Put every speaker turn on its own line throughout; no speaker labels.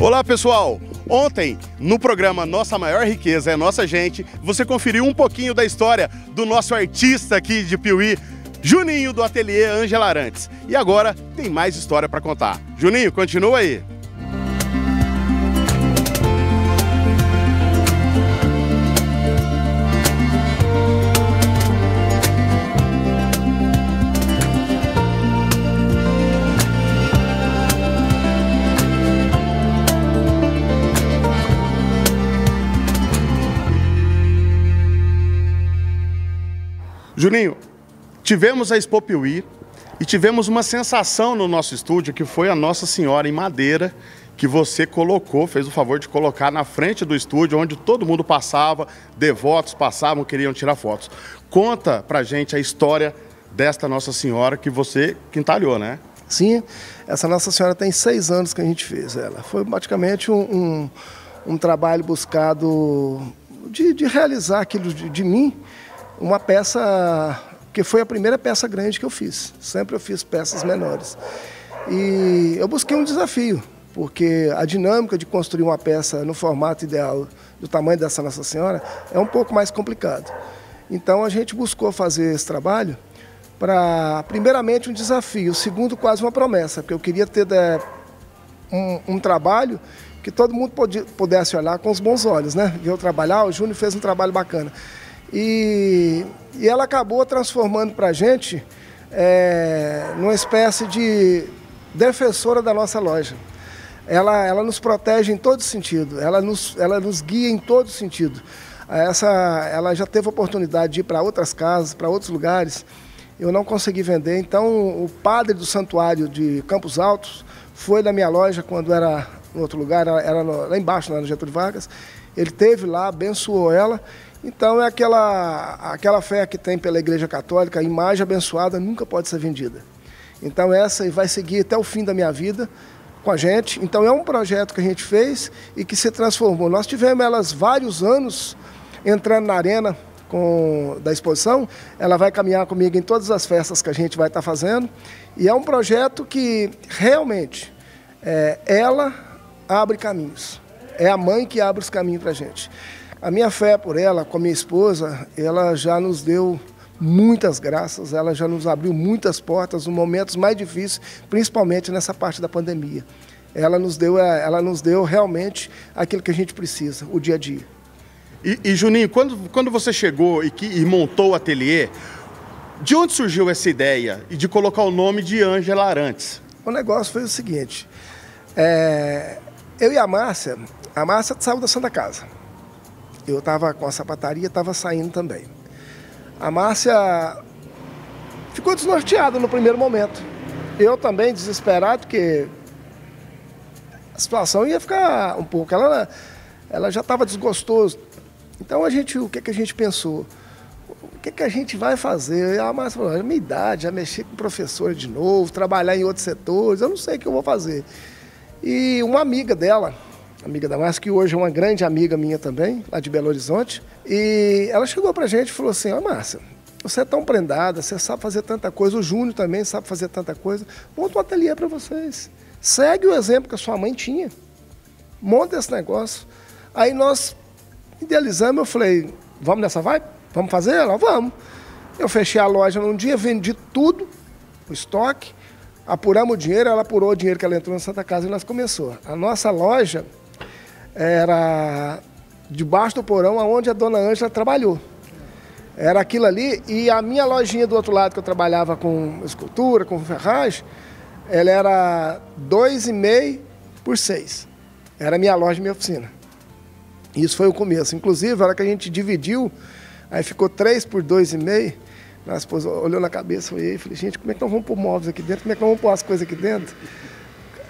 Olá pessoal! Ontem, no programa Nossa Maior Riqueza é Nossa Gente, você conferiu um pouquinho da história do nosso artista aqui de Piuí, Juninho do Ateliê Angela Arantes. E agora tem mais história para contar. Juninho, continua aí! Juninho, tivemos a Expo Piuí e tivemos uma sensação no nosso estúdio que foi a Nossa Senhora em madeira que você colocou, fez o favor de colocar na frente do estúdio, onde todo mundo passava, devotos passavam, queriam tirar fotos. Conta pra gente a história desta Nossa Senhora que você quintalhou, né?
Sim, essa Nossa Senhora tem seis anos que a gente fez ela. Foi praticamente um, um, um trabalho buscado de, de realizar aquilo de, de mim, uma peça que foi a primeira peça grande que eu fiz. Sempre eu fiz peças menores. E eu busquei um desafio, porque a dinâmica de construir uma peça no formato ideal do tamanho dessa Nossa Senhora é um pouco mais complicado. Então a gente buscou fazer esse trabalho para, primeiramente, um desafio, segundo, quase uma promessa, porque eu queria ter é, um, um trabalho que todo mundo pudesse olhar com os bons olhos, né? Ver eu trabalhar, o Júnior fez um trabalho bacana. E, e ela acabou transformando para a gente é, numa espécie de defensora da nossa loja. Ela, ela nos protege em todo sentido, ela nos, ela nos guia em todo sentido. Essa, ela já teve oportunidade de ir para outras casas, para outros lugares. Eu não consegui vender, então o padre do santuário de Campos Altos foi na minha loja quando era em outro lugar, era lá embaixo, lá no Getúlio Vargas. Ele teve lá, abençoou ela então é aquela, aquela fé que tem pela Igreja Católica, a imagem abençoada nunca pode ser vendida. Então essa vai seguir até o fim da minha vida com a gente. Então é um projeto que a gente fez e que se transformou. Nós tivemos elas vários anos entrando na arena com, da exposição. Ela vai caminhar comigo em todas as festas que a gente vai estar fazendo. E é um projeto que realmente é, ela abre caminhos. É a mãe que abre os caminhos para a gente. A minha fé por ela, com a minha esposa, ela já nos deu muitas graças, ela já nos abriu muitas portas nos momentos mais difíceis, principalmente nessa parte da pandemia. Ela nos deu, é, ela nos deu realmente aquilo que a gente precisa, o dia a dia.
E, e Juninho, quando, quando você chegou e, que, e montou o ateliê, de onde surgiu essa ideia de colocar o nome de Ângela Arantes?
O negócio foi o seguinte, é, eu e a Márcia, a Márcia saiu da Santa Casa. Eu estava com a sapataria, estava saindo também. A Márcia ficou desnorteada no primeiro momento. Eu também desesperado, porque a situação ia ficar um pouco. Ela, ela já estava desgostoso. Então a gente, o que, que a gente pensou? O que, que a gente vai fazer? A Márcia falou, minha idade, já mexer com professora de novo, trabalhar em outros setores, eu não sei o que eu vou fazer. E uma amiga dela, amiga da Márcia, que hoje é uma grande amiga minha também, lá de Belo Horizonte. E ela chegou pra gente e falou assim: Ó, oh, Márcia, você é tão prendada, você sabe fazer tanta coisa, o Júnior também sabe fazer tanta coisa. Monta um ateliê para vocês. Segue o exemplo que a sua mãe tinha. Monta esse negócio. Aí nós idealizamos, eu falei: vamos nessa vibe? Vamos fazer? Ela, vamos. Eu fechei a loja num dia, vendi tudo, o estoque, apuramos o dinheiro, ela apurou o dinheiro que ela entrou na Santa Casa e nós começou. A nossa loja era debaixo do porão onde a dona Ângela trabalhou. Era aquilo ali, e a minha lojinha do outro lado, que eu trabalhava com escultura, com ferragem, ela era 2,5 por 6. Era minha loja, minha oficina. Isso foi o começo. Inclusive, na hora que a gente dividiu, aí ficou 3 por 2,5. Minha esposa olhou na cabeça e falei, gente, como é que nós vamos pôr móveis aqui dentro? Como é que nós vamos pôr as coisas aqui dentro?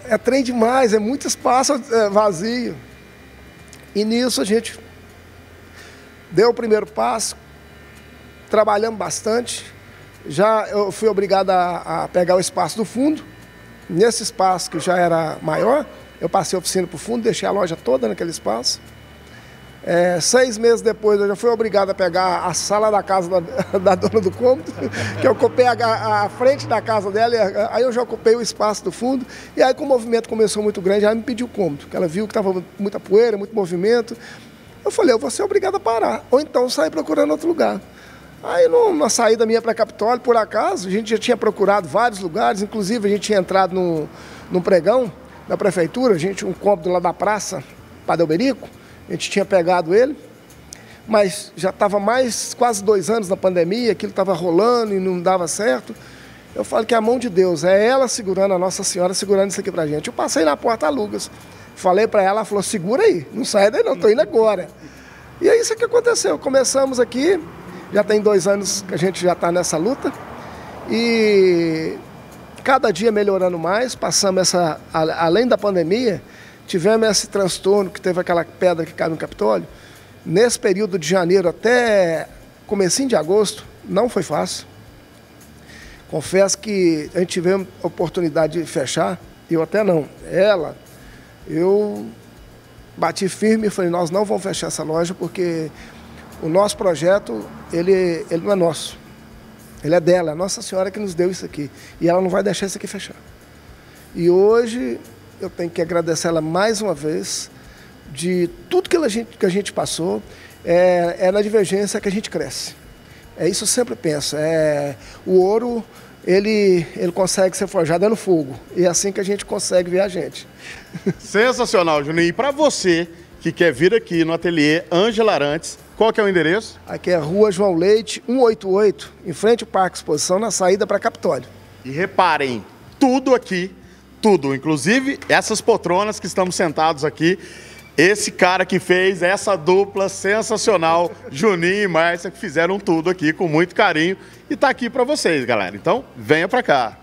É trem demais, é muito espaço é, vazio. E nisso a gente deu o primeiro passo, trabalhamos bastante. Já eu fui obrigado a, a pegar o espaço do fundo. Nesse espaço que já era maior, eu passei a oficina para o fundo, deixei a loja toda naquele espaço. É, seis meses depois eu já fui obrigado a pegar a sala da casa da, da dona do cômodo, que eu ocupei a, a, frente da casa dela, aí eu já ocupei o espaço do fundo, e aí com o movimento começou muito grande, ela me pediu o cômodo, que ela viu que estava muita poeira, muito movimento. Eu falei, eu vou ser obrigado a parar, ou então sair procurando outro lugar. Aí numa saída minha para Capitólio, por acaso, a gente já tinha procurado vários lugares, inclusive a gente tinha entrado no, no pregão da prefeitura, a gente um cômodo lá da praça, Padre Alberico, a gente tinha pegado ele, mas já estava mais quase dois anos na pandemia, aquilo estava rolando e não dava certo. Eu falo que é a mão de Deus, é ela segurando, a Nossa Senhora segurando isso aqui pra gente. Eu passei na porta Lugas, falei para ela, ela falou, segura aí, não sai daí não, tô indo agora. E é isso que aconteceu, começamos aqui, já tem dois anos que a gente já está nessa luta, e cada dia melhorando mais, passamos essa, além da pandemia, tivemos esse transtorno que teve aquela pedra que caiu no Capitólio. Nesse período de janeiro até comecinho de agosto, não foi fácil. Confesso que a gente tivemos a oportunidade de fechar, eu até não. Ela, eu bati firme e falei, nós não vamos fechar essa loja porque o nosso projeto, ele, ele não é nosso. Ele é dela, é Nossa Senhora que nos deu isso aqui. E ela não vai deixar isso aqui fechar. E hoje eu tenho que agradecer ela mais uma vez de tudo que a gente, que a gente passou. É, é na divergência que a gente cresce. É isso eu sempre penso. É, o ouro, ele, ele consegue ser forjado é no fogo. E é assim que a gente consegue ver a gente.
Sensacional, Juninho. E para você que quer vir aqui no ateliê Ângela Arantes, qual que é o endereço?
Aqui é Rua João Leite, 188, em frente ao Parque Exposição, na saída para Capitólio.
E reparem, tudo aqui tudo, inclusive essas poltronas que estamos sentados aqui. Esse cara que fez essa dupla sensacional, Juninho e Márcia, que fizeram tudo aqui com muito carinho e tá aqui para vocês, galera. Então, venha para cá.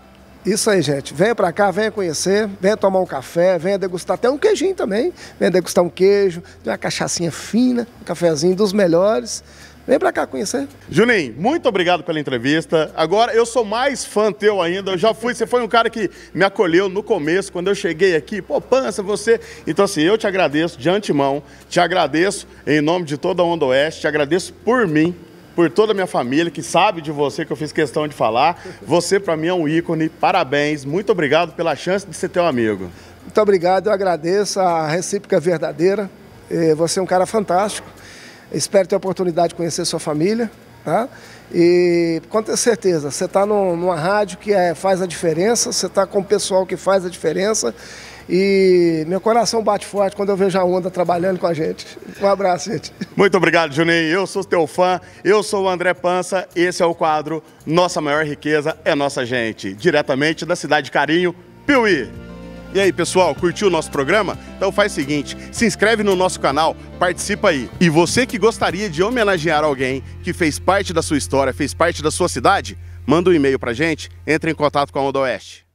Isso aí, gente. Venha para cá, venha conhecer, venha tomar um café, venha degustar até um queijinho também. Venha degustar um queijo, uma cachaçinha fina, um cafezinho dos melhores. Vem pra cá conhecer.
Juninho, muito obrigado pela entrevista. Agora eu sou mais fã teu ainda. Eu já fui, você foi um cara que me acolheu no começo, quando eu cheguei aqui. Pô, Pança, você. Então, assim, eu te agradeço de antemão, te agradeço em nome de toda a Onda Oeste, te agradeço por mim, por toda a minha família que sabe de você, que eu fiz questão de falar. Você, para mim, é um ícone. Parabéns. Muito obrigado pela chance de ser teu amigo.
Muito obrigado. Eu agradeço a recíproca verdadeira. Eh, você é um cara fantástico. Espero ter a oportunidade de conhecer sua família. Tá? E com certeza, você está numa rádio que é, faz a diferença, você está com o pessoal que faz a diferença. E meu coração bate forte quando eu vejo a Onda trabalhando com a gente. Um abraço, gente.
Muito obrigado, Juninho. Eu sou teu fã, eu sou o André Pança. Esse é o quadro Nossa Maior Riqueza é Nossa Gente, diretamente da cidade de Carinho, Piuí. E aí, pessoal, curtiu o nosso programa? Então faz o seguinte, se inscreve no nosso canal, participa aí. E você que gostaria de homenagear alguém que fez parte da sua história, fez parte da sua cidade, manda um e-mail pra gente, entre em contato com a Onda Oeste.